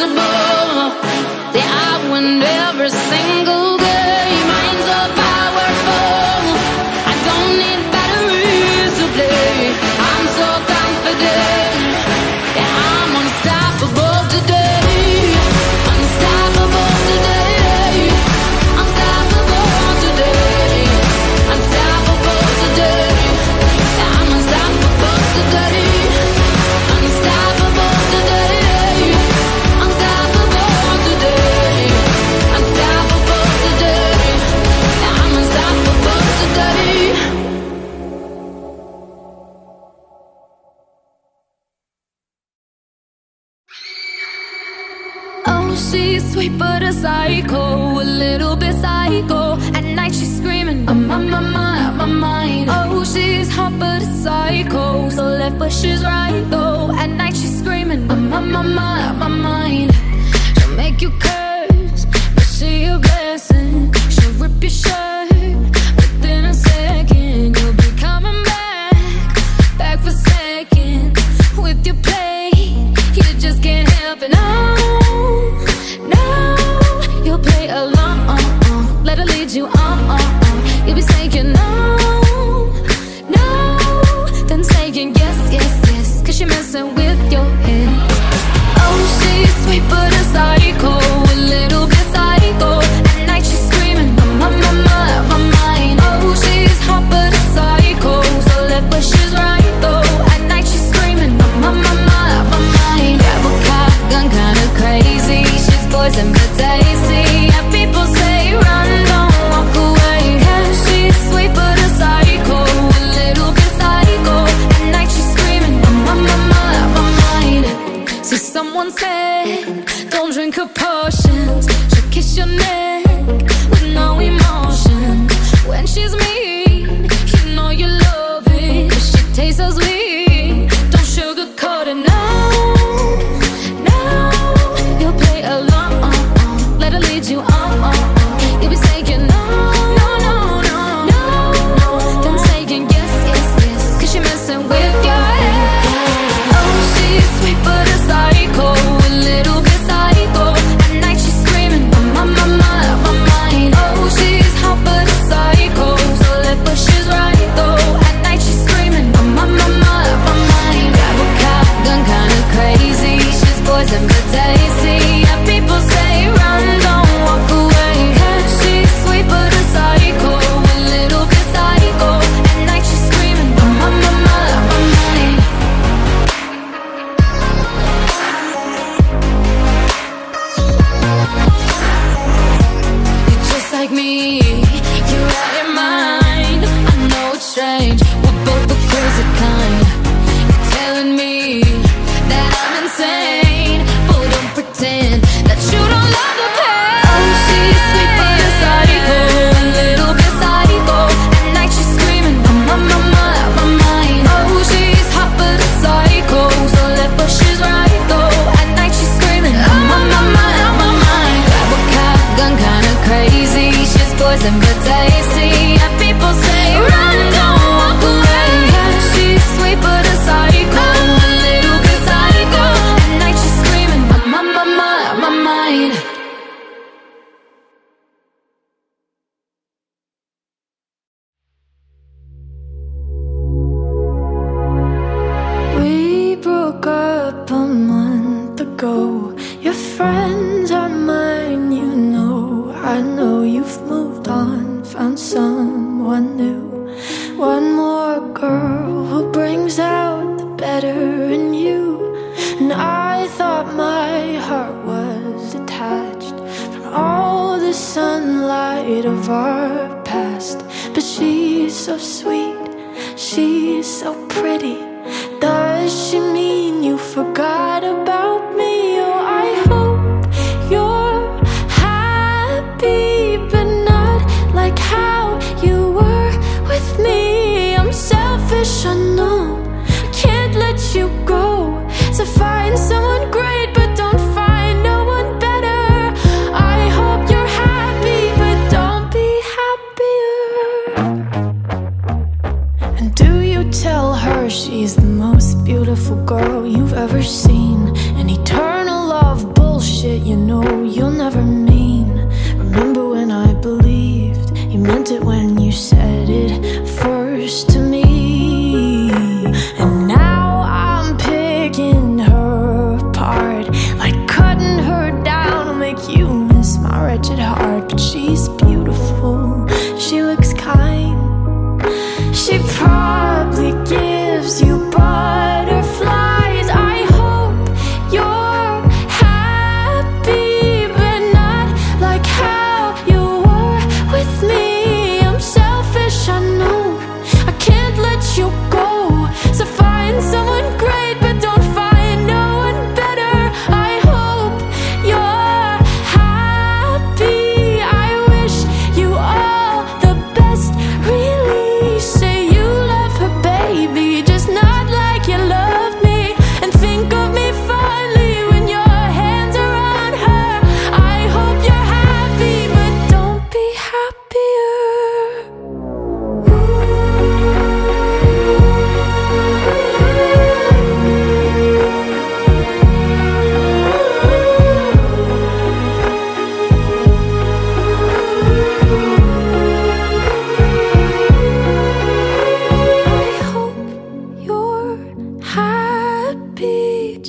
impossible. Yeah, I win every single normal, she's sweet but a psycho, a little bit psycho. At night she's screaming, I'm on my mind, my mind. Oh, she's hot but a psycho, so left but she's right though. At night she's screaming, I'm on my mind, my mind. She'll make you curse, but she a blessing. She'll rip your shirt. someone said, Don't drink a delicious poison, but tasty. And people say, run, don't walk away. She's sweet, but a psycho, a little bit psycho. At night she's screaming, my, my, my, my mind. We broke up a month ago. Your friend our past. But she's so sweet, she's so pretty. Does she mean you forgot about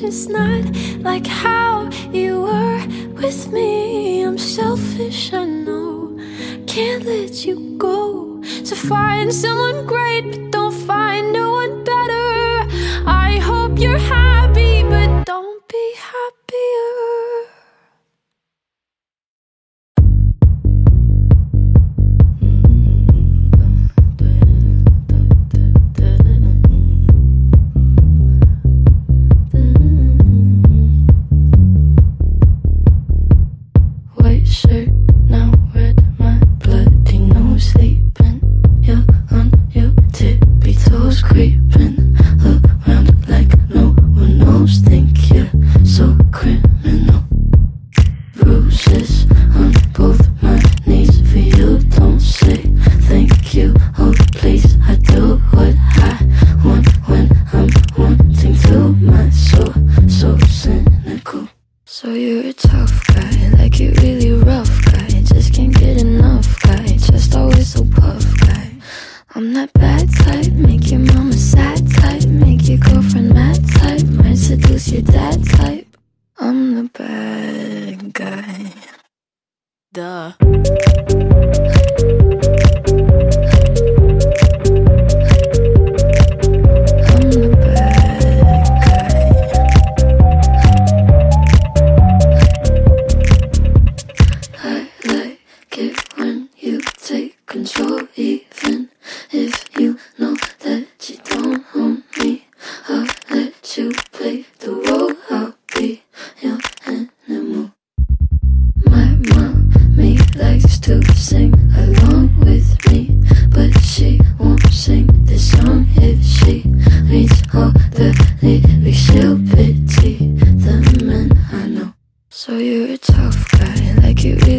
is not like how you were with me. I'm selfish, I know. Can't let you go. So find someone great, but don't find no one better. I hope you're happy. I'm that bad type, make your mama sad type, make your girlfriend mad type, might seduce your dad type. I'm the bad guy. Duh. we stupid pity the men I know. So you're a tough guy, like you really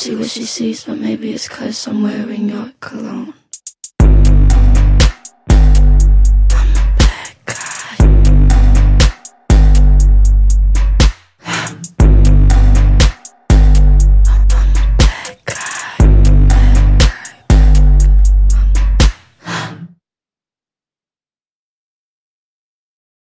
see what she sees, but maybe it's cause I'm wearing your cologne.